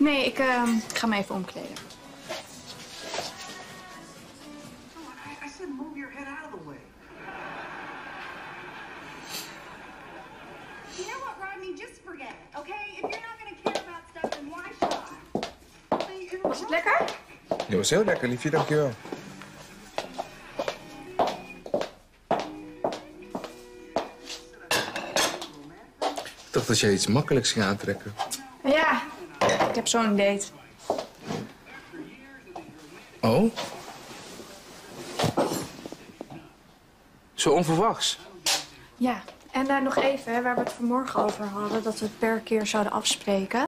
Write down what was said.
Nee, ik eh, ga me even omkleden. I, I said move your head out of the way. You know what, Rodney? Just forget it, okay? If you're not gonna care about stuff, then why? Was het lekker? Dat was heel lekker, liefje, dankjewel. Ik dacht dat jij iets makkelijks ging aantrekken. Ja, ik heb zo'n date. Oh? Zo onverwachts. Ja, en daar nog even, hè, waar we het vanmorgen over hadden... dat we het per keer zouden afspreken.